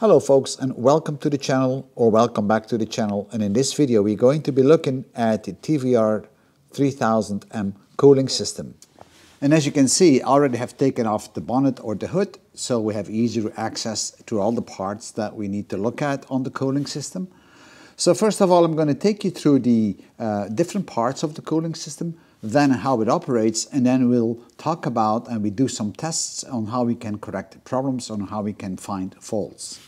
Hello folks and welcome to the channel or welcome back to the channel and in this video we're going to be looking at the TVR 3000M cooling system. And as you can see I already have taken off the bonnet or the hood so we have easier access to all the parts that we need to look at on the cooling system. So first of all I'm going to take you through the uh, different parts of the cooling system then how it operates, and then we'll talk about and we do some tests on how we can correct problems, on how we can find faults.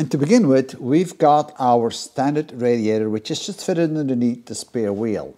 And to begin with, we've got our standard radiator, which is just fitted underneath the spare wheel.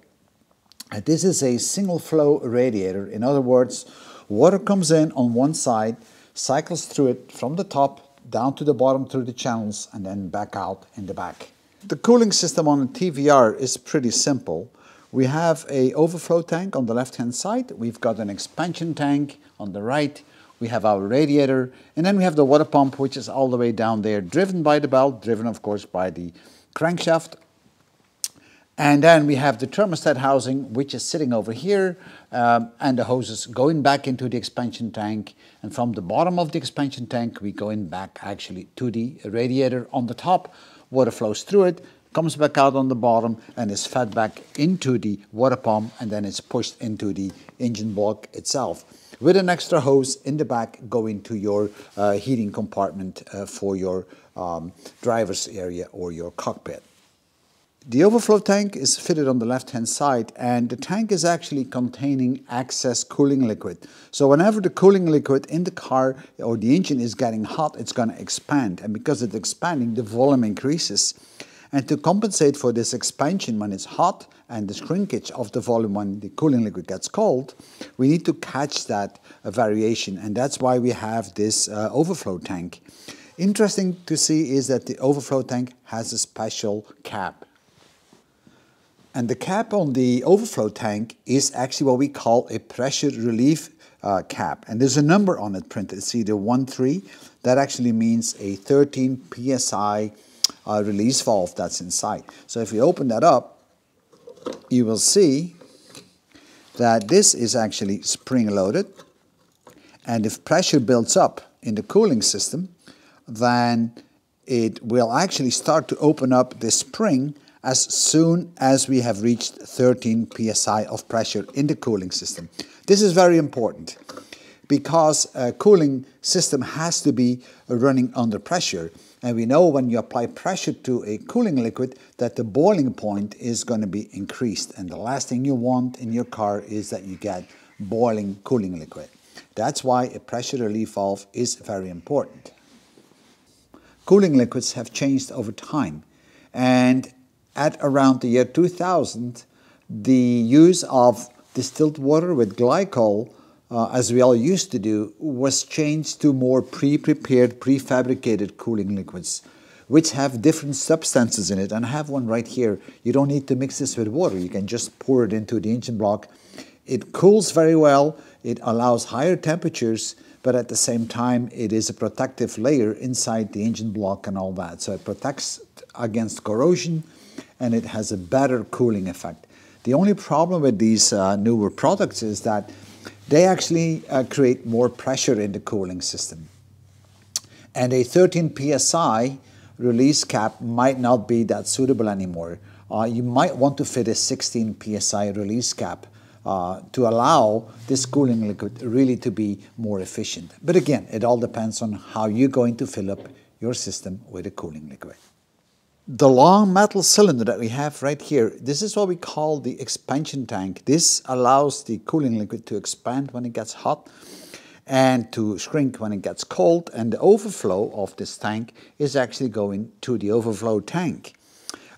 And this is a single flow radiator. In other words, water comes in on one side, cycles through it from the top down to the bottom through the channels, and then back out in the back. The cooling system on a TVR is pretty simple. We have a overflow tank on the left hand side. We've got an expansion tank on the right. We have our radiator and then we have the water pump which is all the way down there driven by the belt, driven of course by the crankshaft. And then we have the thermostat housing which is sitting over here um, and the hoses going back into the expansion tank and from the bottom of the expansion tank we go in back actually to the radiator on the top. Water flows through it comes back out on the bottom and is fed back into the water pump and then it's pushed into the engine block itself with an extra hose in the back going to your uh, heating compartment uh, for your um, driver's area or your cockpit. The overflow tank is fitted on the left hand side and the tank is actually containing excess cooling liquid. So whenever the cooling liquid in the car or the engine is getting hot, it's going to expand and because it's expanding, the volume increases. And to compensate for this expansion when it's hot and the shrinkage of the volume when the cooling liquid gets cold, we need to catch that uh, variation and that's why we have this uh, overflow tank. Interesting to see is that the overflow tank has a special cap. And the cap on the overflow tank is actually what we call a pressure relief uh, cap. And there's a number on it printed. It's either 1, 3. That actually means a 13 psi uh, release valve that's inside. So if we open that up, you will see that this is actually spring loaded and if pressure builds up in the cooling system then it will actually start to open up this spring as soon as we have reached 13 psi of pressure in the cooling system. This is very important because a cooling system has to be running under pressure and we know when you apply pressure to a cooling liquid that the boiling point is going to be increased. And the last thing you want in your car is that you get boiling cooling liquid. That's why a pressure relief valve is very important. Cooling liquids have changed over time. And at around the year 2000, the use of distilled water with glycol uh, as we all used to do, was changed to more pre-prepared, prefabricated cooling liquids, which have different substances in it. And I have one right here. You don't need to mix this with water. You can just pour it into the engine block. It cools very well. It allows higher temperatures, but at the same time, it is a protective layer inside the engine block and all that. So it protects against corrosion, and it has a better cooling effect. The only problem with these uh, newer products is that they actually uh, create more pressure in the cooling system. And a 13 psi release cap might not be that suitable anymore. Uh, you might want to fit a 16 psi release cap uh, to allow this cooling liquid really to be more efficient. But again, it all depends on how you're going to fill up your system with a cooling liquid. The long metal cylinder that we have right here, this is what we call the expansion tank. This allows the cooling liquid to expand when it gets hot and to shrink when it gets cold and the overflow of this tank is actually going to the overflow tank.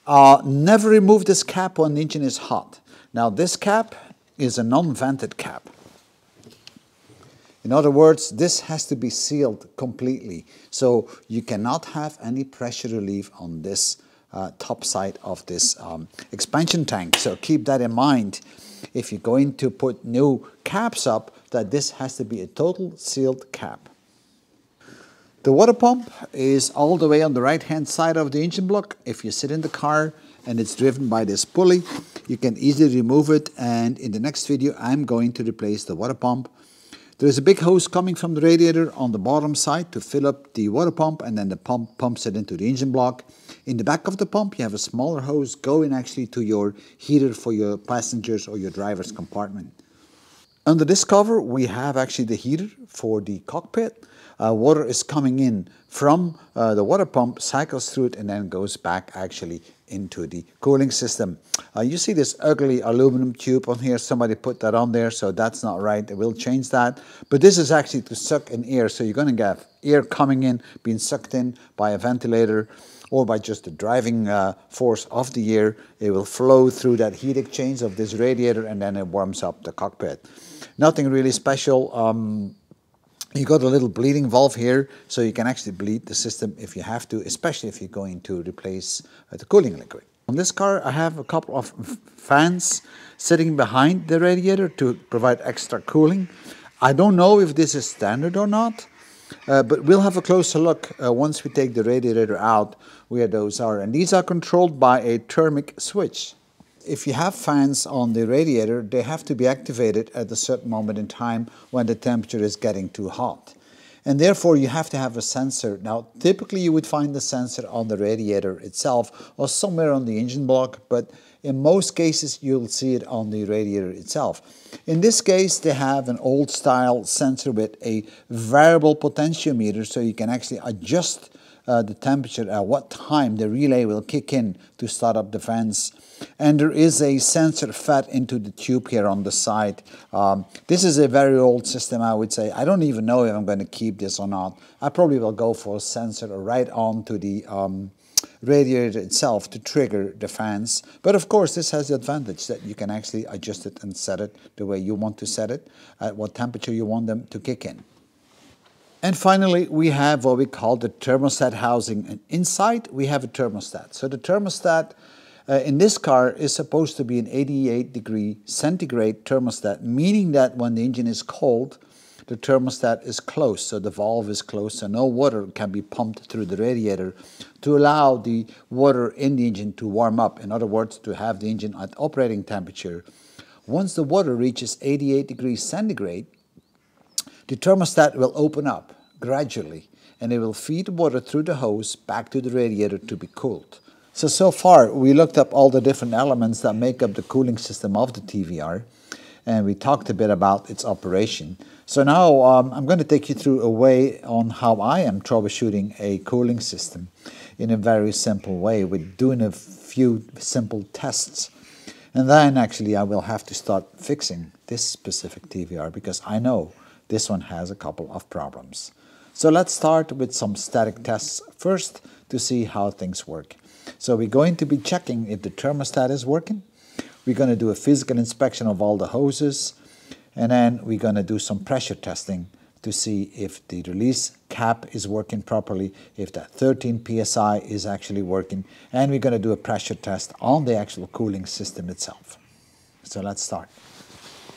Uh, never remove this cap when the engine is hot. Now this cap is a non-vented cap. In other words, this has to be sealed completely. So you cannot have any pressure relief on this uh, top side of this um, expansion tank. So keep that in mind if you're going to put new caps up that this has to be a total sealed cap. The water pump is all the way on the right hand side of the engine block. If you sit in the car and it's driven by this pulley, you can easily remove it and in the next video I'm going to replace the water pump There is a big hose coming from the radiator on the bottom side to fill up the water pump and then the pump pumps it into the engine block. In the back of the pump you have a smaller hose going actually to your heater for your passengers or your driver's compartment. Under this cover we have actually the heater for the cockpit. Uh, water is coming in from uh, the water pump, cycles through it and then goes back actually into the cooling system. Uh, you see this ugly aluminum tube on here, somebody put that on there, so that's not right, we'll change that. But this is actually to suck in air, so you're going to get air coming in, being sucked in by a ventilator or by just the driving uh, force of the air. It will flow through that heat exchange of this radiator and then it warms up the cockpit. Nothing really special. Um, you got a little bleeding valve here, so you can actually bleed the system if you have to, especially if you're going to replace uh, the cooling liquid. On this car, I have a couple of fans sitting behind the radiator to provide extra cooling. I don't know if this is standard or not, uh, but we'll have a closer look uh, once we take the radiator out where those are. And these are controlled by a thermic switch if you have fans on the radiator, they have to be activated at a certain moment in time when the temperature is getting too hot. And therefore, you have to have a sensor. Now, typically you would find the sensor on the radiator itself or somewhere on the engine block, but in most cases, you'll see it on the radiator itself. In this case, they have an old style sensor with a variable potentiometer, so you can actually adjust uh, the temperature at what time the relay will kick in to start up the fans. And there is a sensor fed into the tube here on the side. Um, this is a very old system, I would say. I don't even know if I'm going to keep this or not. I probably will go for a sensor right onto the um, radiator itself to trigger the fans. But of course, this has the advantage that you can actually adjust it and set it the way you want to set it, at what temperature you want them to kick in. And finally, we have what we call the thermostat housing. And inside, we have a thermostat. So the thermostat uh, in this car is supposed to be an 88 degree centigrade thermostat, meaning that when the engine is cold, the thermostat is closed, so the valve is closed, so no water can be pumped through the radiator to allow the water in the engine to warm up. In other words, to have the engine at operating temperature. Once the water reaches 88 degrees centigrade, the thermostat will open up gradually and it will feed water through the hose back to the radiator to be cooled. So, so far we looked up all the different elements that make up the cooling system of the TVR and we talked a bit about its operation. So now um, I'm going to take you through a way on how I am troubleshooting a cooling system in a very simple way with doing a few simple tests. And then actually I will have to start fixing this specific TVR because I know this one has a couple of problems. So let's start with some static tests first to see how things work. So we're going to be checking if the thermostat is working. We're going to do a physical inspection of all the hoses and then we're going to do some pressure testing to see if the release cap is working properly, if that 13 psi is actually working, and we're going to do a pressure test on the actual cooling system itself. So let's start.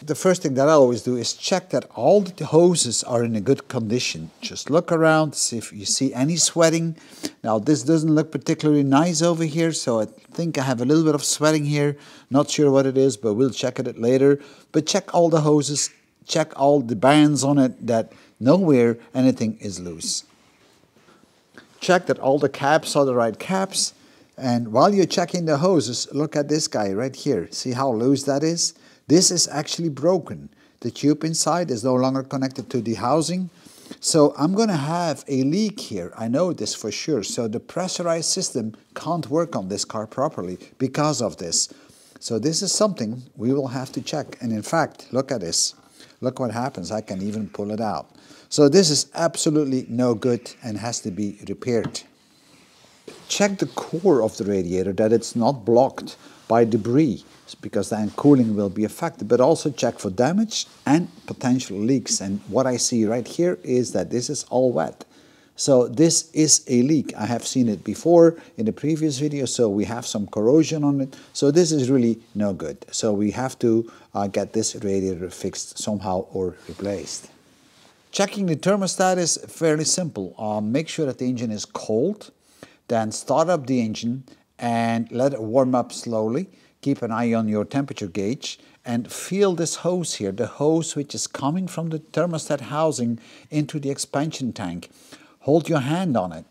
The first thing that I always do is check that all the hoses are in a good condition. Just look around, see if you see any sweating. Now this doesn't look particularly nice over here, so I think I have a little bit of sweating here. Not sure what it is, but we'll check it later. But check all the hoses, check all the bands on it that nowhere anything is loose. Check that all the caps are the right caps. And while you're checking the hoses, look at this guy right here. See how loose that is? This is actually broken. The tube inside is no longer connected to the housing. So I'm going to have a leak here. I know this for sure. So the pressurized system can't work on this car properly because of this. So this is something we will have to check. And in fact, look at this. Look what happens. I can even pull it out. So this is absolutely no good and has to be repaired. Check the core of the radiator that it's not blocked by debris because then cooling will be affected, but also check for damage and potential leaks. And what I see right here is that this is all wet. So this is a leak. I have seen it before in the previous video, so we have some corrosion on it. So this is really no good. So we have to uh, get this radiator fixed somehow or replaced. Checking the thermostat is fairly simple. Um, make sure that the engine is cold, then start up the engine and let it warm up slowly keep an eye on your temperature gauge and feel this hose here, the hose which is coming from the thermostat housing into the expansion tank. Hold your hand on it.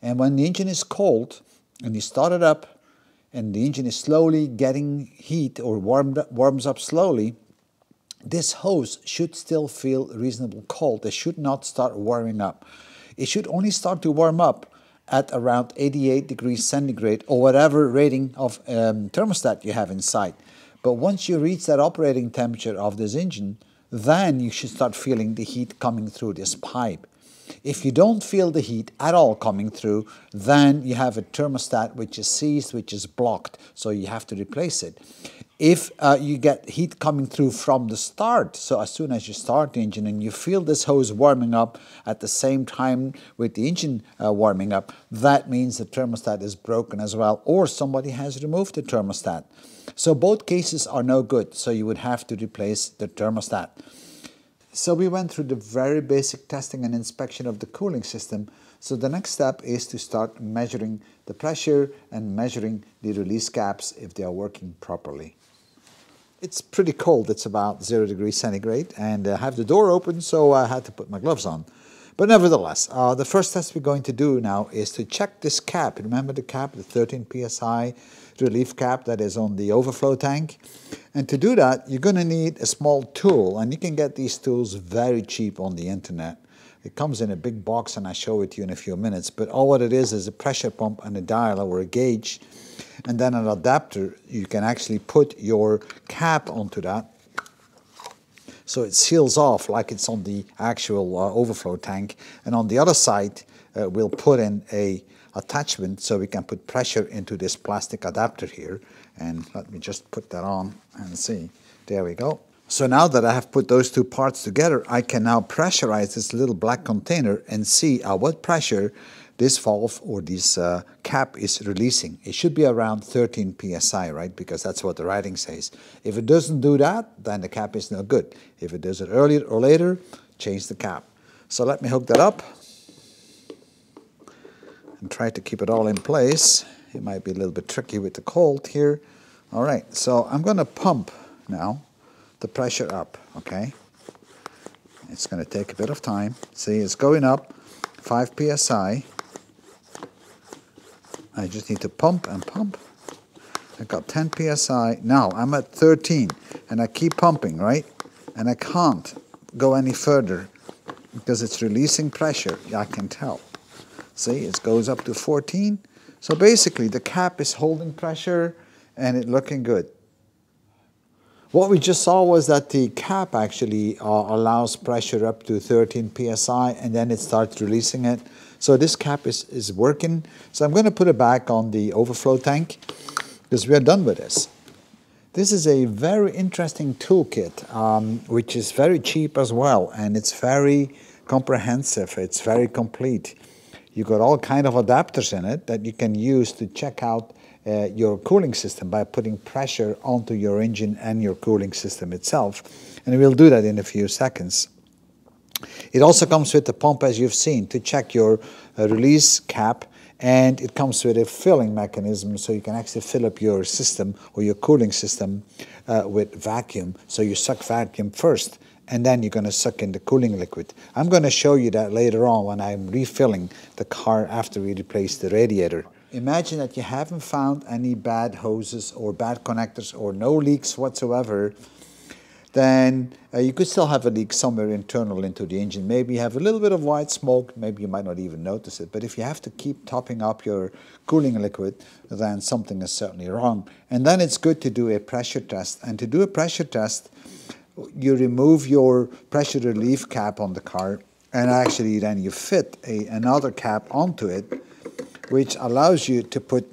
And when the engine is cold and you start it up and the engine is slowly getting heat or warmed, warms up slowly, this hose should still feel reasonable cold. It should not start warming up. It should only start to warm up at around 88 degrees centigrade or whatever rating of um, thermostat you have inside. But once you reach that operating temperature of this engine, then you should start feeling the heat coming through this pipe. If you don't feel the heat at all coming through, then you have a thermostat which is seized, which is blocked, so you have to replace it. If uh, you get heat coming through from the start, so as soon as you start the engine and you feel this hose warming up at the same time with the engine uh, warming up, that means the thermostat is broken as well, or somebody has removed the thermostat. So both cases are no good, so you would have to replace the thermostat. So we went through the very basic testing and inspection of the cooling system. So the next step is to start measuring the pressure and measuring the release caps if they are working properly. It's pretty cold, it's about zero degrees centigrade and I have the door open so I had to put my gloves on. But nevertheless, uh, the first test we're going to do now is to check this cap. Remember the cap, the 13 psi relief cap that is on the overflow tank. And to do that, you're going to need a small tool, and you can get these tools very cheap on the internet. It comes in a big box, and I'll show it to you in a few minutes. But all what it is is a pressure pump and a dial or a gauge, and then an adapter. You can actually put your cap onto that, so it seals off like it's on the actual uh, overflow tank. And on the other side, uh, we'll put in a attachment so we can put pressure into this plastic adapter here. And let me just put that on and see. There we go. So now that I have put those two parts together, I can now pressurize this little black container and see at what pressure this valve or this uh, cap is releasing. It should be around 13 psi, right? Because that's what the writing says. If it doesn't do that, then the cap is no good. If it does it earlier or later, change the cap. So let me hook that up and try to keep it all in place. It might be a little bit tricky with the cold here. All right, so I'm going to pump now the pressure up, okay? It's going to take a bit of time. See, it's going up 5 psi. I just need to pump and pump. I got 10 psi. Now I'm at 13 and I keep pumping, right? And I can't go any further because it's releasing pressure. I can tell. See, it goes up to 14. So basically, the cap is holding pressure and it looking good. What we just saw was that the cap actually uh, allows pressure up to 13 psi and then it starts releasing it. So this cap is, is working. So I'm going to put it back on the overflow tank because we are done with this. This is a very interesting toolkit, um, which is very cheap as well, and it's very comprehensive. It's very complete. You got all kind of adapters in it that you can use to check out uh, your cooling system by putting pressure onto your engine and your cooling system itself. And we'll do that in a few seconds. It also comes with a pump, as you've seen, to check your uh, release cap, and it comes with a filling mechanism so you can actually fill up your system or your cooling system uh, with vacuum. So you suck vacuum first and then you're going to suck in the cooling liquid. I'm going to show you that later on when I'm refilling the car after we replace the radiator. Imagine that you haven't found any bad hoses or bad connectors or no leaks whatsoever, then uh, you could still have a leak somewhere internal into the engine. Maybe you have a little bit of white smoke, maybe you might not even notice it. But if you have to keep topping up your cooling liquid, then something is certainly wrong. And then it's good to do a pressure test. And to do a pressure test, you remove your pressure relief cap on the car and actually then you fit a, another cap onto it which allows you to put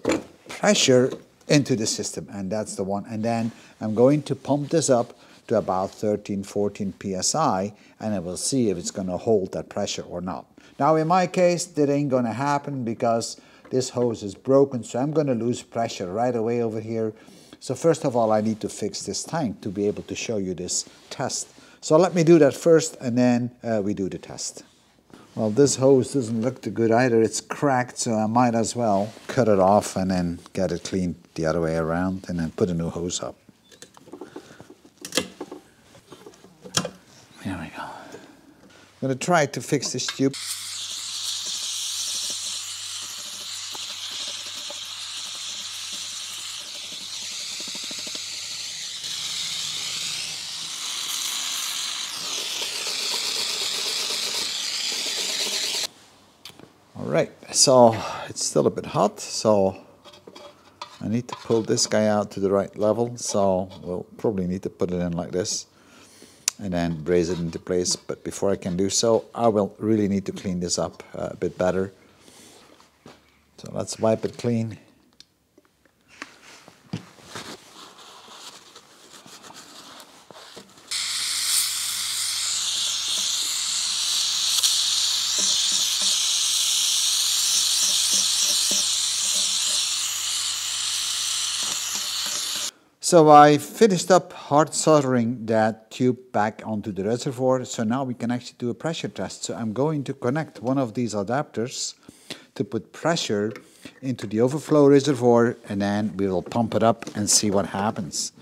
pressure into the system and that's the one and then I'm going to pump this up to about 13 14 psi and I will see if it's going to hold that pressure or not now in my case that ain't going to happen because this hose is broken so I'm going to lose pressure right away over here so first of all, I need to fix this tank to be able to show you this test. So let me do that first and then uh, we do the test. Well, this hose doesn't look too good either. It's cracked, so I might as well cut it off and then get it cleaned the other way around and then put a new hose up. There we go. I'm to try to fix this tube. All right, so it's still a bit hot, so I need to pull this guy out to the right level, so we'll probably need to put it in like this and then brace it into place. But before I can do so, I will really need to clean this up uh, a bit better. So let's wipe it clean. So I finished up hard soldering that tube back onto the reservoir. So now we can actually do a pressure test. So I'm going to connect one of these adapters to put pressure into the overflow reservoir and then we will pump it up and see what happens.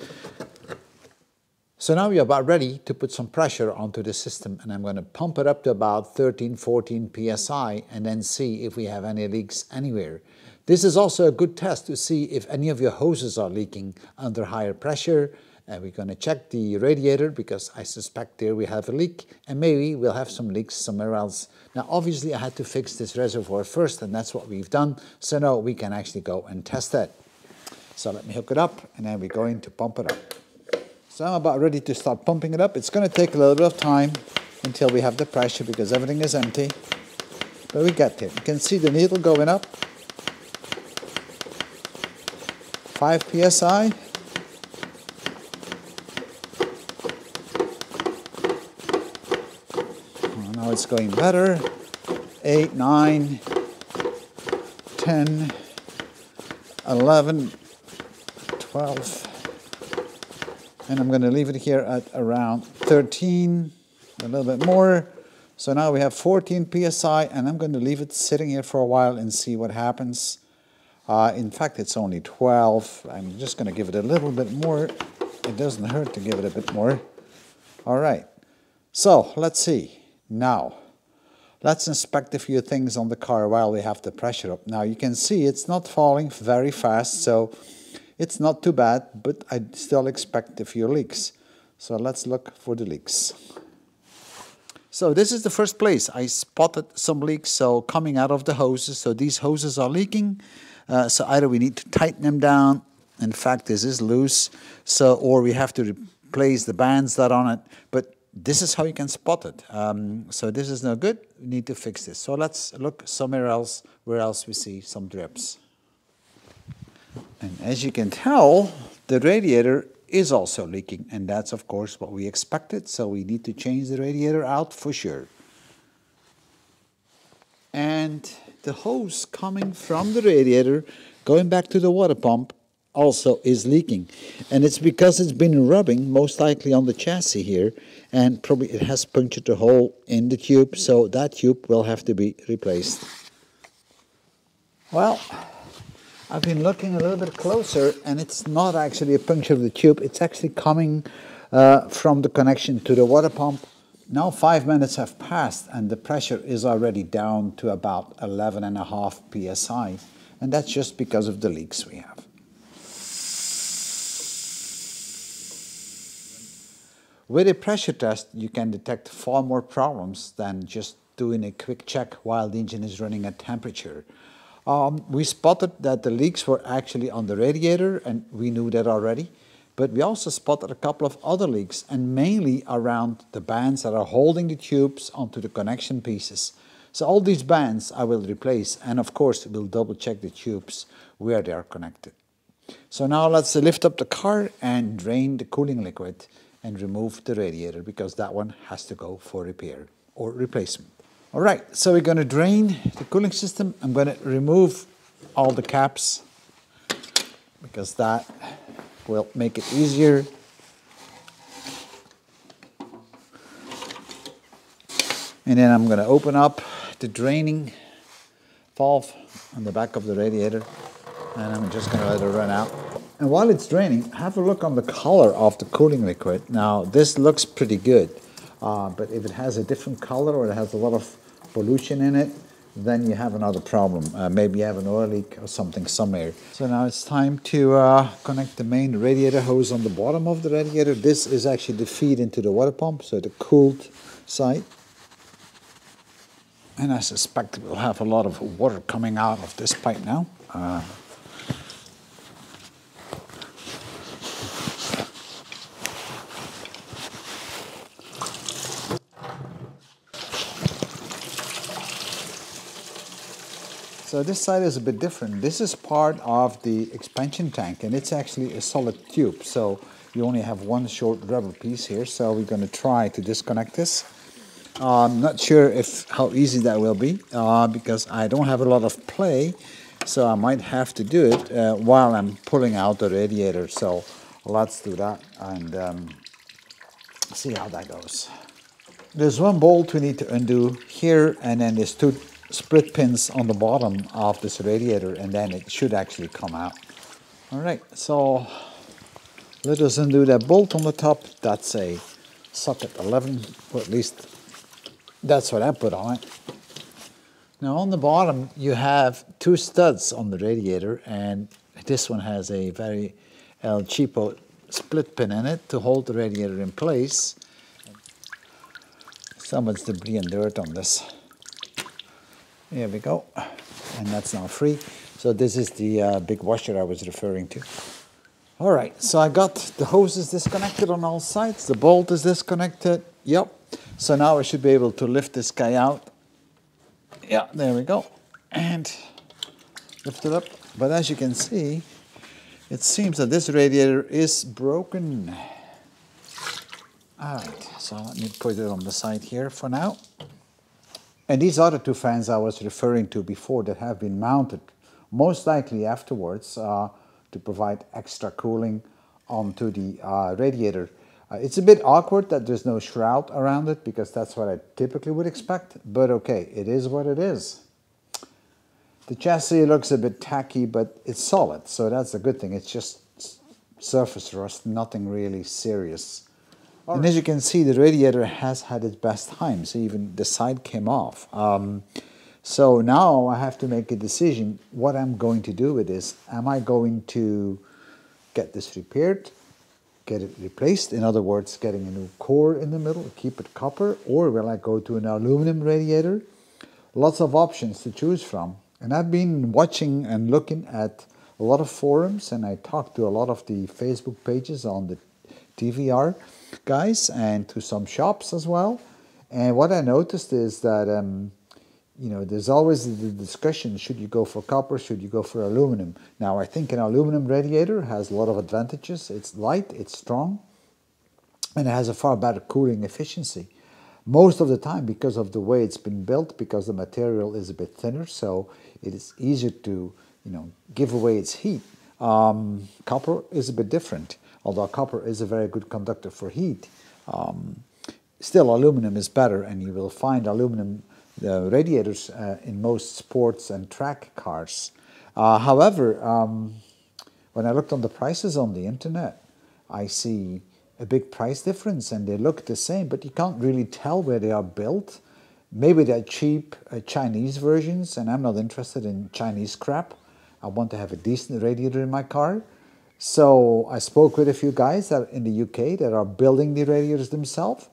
So now we're about ready to put some pressure onto the system and I'm going to pump it up to about 13, 14 psi and then see if we have any leaks anywhere. This is also a good test to see if any of your hoses are leaking under higher pressure. And we're going to check the radiator because I suspect there we have a leak and maybe we'll have some leaks somewhere else. Now obviously I had to fix this reservoir first and that's what we've done. So now we can actually go and test that. So let me hook it up and then we're going to pump it up. So I'm about ready to start pumping it up. It's going to take a little bit of time until we have the pressure because everything is empty. But we get there. You can see the needle going up 5 psi. Oh, now it's going better. 8, 9, 10, 11, 12. And I'm going to leave it here at around 13, a little bit more. So now we have 14 psi, and I'm going to leave it sitting here for a while and see what happens. Uh, in fact, it's only 12. I'm just going to give it a little bit more. It doesn't hurt to give it a bit more. All right. So let's see. Now, let's inspect a few things on the car while we have the pressure up. Now, you can see it's not falling very fast, so it's not too bad, but I still expect a few leaks. So let's look for the leaks. So this is the first place. I spotted some leaks so coming out of the hoses. So these hoses are leaking. Uh, so either we need to tighten them down. In fact, this is loose. So or we have to replace the bands that on it. But this is how you can spot it. Um, so this is no good. We need to fix this. So let's look somewhere else where else we see some drips. And as you can tell, the radiator is also leaking. And that's, of course, what we expected. So we need to change the radiator out for sure. And the hose coming from the radiator going back to the water pump also is leaking. And it's because it's been rubbing, most likely on the chassis here, and probably it has punctured a hole in the tube, so that tube will have to be replaced. Well, I've been looking a little bit closer, and it's not actually a puncture of the tube, it's actually coming uh, from the connection to the water pump now five minutes have passed and the pressure is already down to about 11.5 psi and that's just because of the leaks we have. With a pressure test you can detect far more problems than just doing a quick check while the engine is running at temperature. Um, we spotted that the leaks were actually on the radiator and we knew that already. But we also spotted a couple of other leaks and mainly around the bands that are holding the tubes onto the connection pieces. So all these bands I will replace and of course we'll double check the tubes where they are connected. So now let's lift up the car and drain the cooling liquid and remove the radiator because that one has to go for repair or replacement. All right, so we're going to drain the cooling system. I'm going to remove all the caps because that will make it easier. And then I'm going to open up the draining valve on the back of the radiator and I'm just going to let it run out. And while it's draining, have a look on the color of the cooling liquid. Now this looks pretty good, uh, but if it has a different color or it has a lot of pollution in it, then you have another problem. Uh, maybe you have an oil leak or something somewhere. So now it's time to uh, connect the main radiator hose on the bottom of the radiator. This is actually the feed into the water pump, so the cooled side. And I suspect we'll have a lot of water coming out of this pipe now. Uh, So this side is a bit different. This is part of the expansion tank and it's actually a solid tube. So you only have one short rubber piece here. So we're going to try to disconnect this. I'm not sure if how easy that will be uh, because I don't have a lot of play. So I might have to do it uh, while I'm pulling out the radiator. So let's do that and um, see how that goes. There's one bolt we need to undo here and then there's two split pins on the bottom of this radiator and then it should actually come out. All right, so let us undo that bolt on the top. That's a socket 11, or at least that's what I put on it. Now on the bottom you have two studs on the radiator and this one has a very El Cheapo split pin in it to hold the radiator in place. So much debris and dirt on this. There we go. And that's now free. So this is the uh, big washer I was referring to. All right, so I got the hoses disconnected on all sides. The bolt is disconnected. Yep. So now I should be able to lift this guy out. Yeah, there we go. And lift it up. But as you can see, it seems that this radiator is broken. All right, so let me put it on the side here for now. And these other two fans I was referring to before that have been mounted, most likely afterwards, uh, to provide extra cooling onto the uh, radiator. Uh, it's a bit awkward that there's no shroud around it because that's what I typically would expect, but okay, it is what it is. The chassis looks a bit tacky, but it's solid, so that's a good thing. It's just surface rust, nothing really serious. All and right. as you can see, the radiator has had its best times. Even the side came off. Um, so now I have to make a decision what I'm going to do with this. Am I going to get this repaired, get it replaced, in other words, getting a new core in the middle, keep it copper, or will I go to an aluminum radiator? Lots of options to choose from. And I've been watching and looking at a lot of forums and I talked to a lot of the Facebook pages on the TVR guys and to some shops as well. And what I noticed is that, um, you know, there's always the discussion, should you go for copper, should you go for aluminum? Now, I think an aluminum radiator has a lot of advantages. It's light, it's strong, and it has a far better cooling efficiency. Most of the time, because of the way it's been built, because the material is a bit thinner, so it is easier to, you know, give away its heat. Um, copper is a bit different although copper is a very good conductor for heat. Um, still, aluminum is better, and you will find aluminum uh, radiators uh, in most sports and track cars. Uh, however, um, when I looked on the prices on the internet, I see a big price difference and they look the same, but you can't really tell where they are built. Maybe they're cheap uh, Chinese versions, and I'm not interested in Chinese crap. I want to have a decent radiator in my car. So I spoke with a few guys that in the UK that are building the radiators themselves.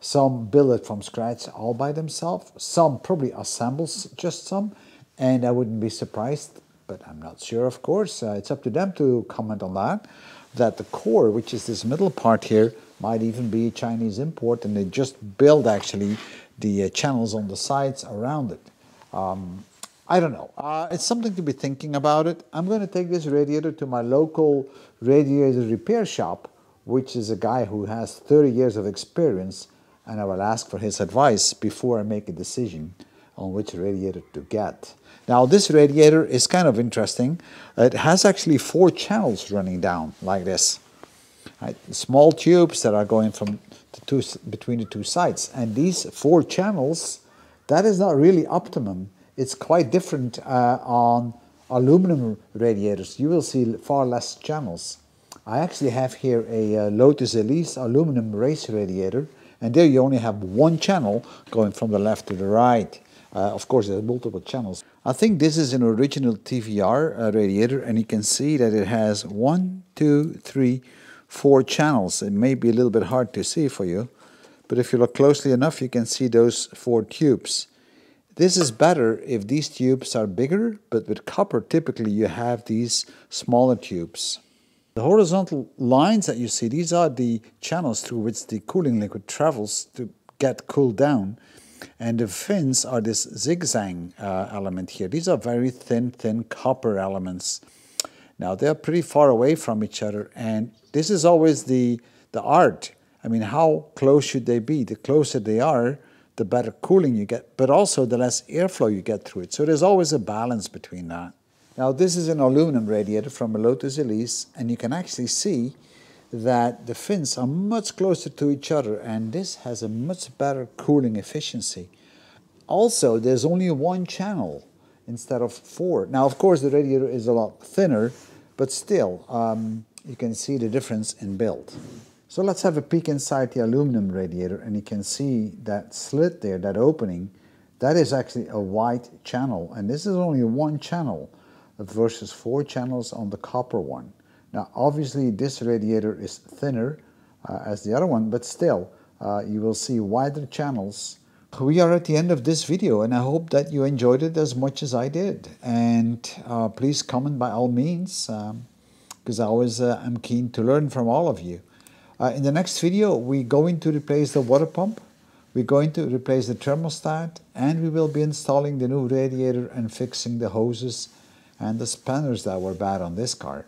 Some build it from scratch all by themselves. Some probably assembles just some. And I wouldn't be surprised, but I'm not sure, of course. Uh, it's up to them to comment on that. That the core, which is this middle part here, might even be a Chinese import, and they just build actually the uh, channels on the sides around it. Um, I don't know. Uh, it's something to be thinking about it. I'm going to take this radiator to my local radiator repair shop, which is a guy who has 30 years of experience, and I will ask for his advice before I make a decision on which radiator to get. Now this radiator is kind of interesting. It has actually four channels running down like this. Right? Small tubes that are going from the two, between the two sides. And these four channels that is not really optimum. It's quite different uh, on aluminum radiators. You will see far less channels. I actually have here a uh, Lotus Elise aluminum race radiator and there you only have one channel going from the left to the right. Uh, of course, there's multiple channels. I think this is an original TVR uh, radiator, and you can see that it has one, two, three, four channels. It may be a little bit hard to see for you, but if you look closely enough, you can see those four tubes. This is better if these tubes are bigger, but with copper, typically you have these smaller tubes. The horizontal lines that you see, these are the channels through which the cooling liquid travels to get cooled down. And the fins are this zigzag uh, element here. These are very thin, thin copper elements. Now they're pretty far away from each other and this is always the, the art. I mean, how close should they be? The closer they are, the better cooling you get, but also the less airflow you get through it. So there's always a balance between that. Now this is an aluminum radiator from a Lotus Elise and you can actually see that the fins are much closer to each other and this has a much better cooling efficiency. Also, there's only one channel instead of four. Now, of course, the radiator is a lot thinner, but still, um, you can see the difference in build. So let's have a peek inside the aluminum radiator and you can see that slit there, that opening, that is actually a white channel and this is only one channel versus four channels on the copper one. Now obviously this radiator is thinner uh, as the other one, but still uh, you will see wider channels. We are at the end of this video and I hope that you enjoyed it as much as I did. And uh, please comment by all means because um, I always uh, am keen to learn from all of you. Uh, in the next video we're going to replace the water pump we're going to replace the thermostat and we will be installing the new radiator and fixing the hoses and the spanners that were bad on this car.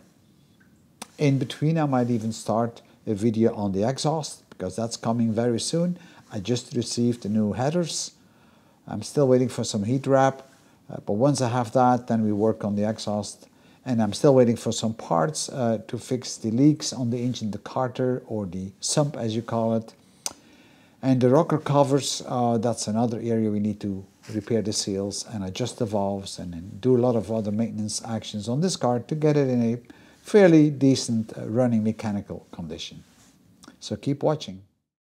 In between I might even start a video on the exhaust because that's coming very soon. I just received the new headers. I'm still waiting for some heat wrap, uh, but once I have that then we work on the exhaust and I'm still waiting for some parts uh, to fix the leaks on the engine, the carter or the sump as you call it. And the rocker covers, uh, that's another area we need to repair the seals and adjust the valves and do a lot of other maintenance actions on this car to get it in a fairly decent uh, running mechanical condition. So keep watching.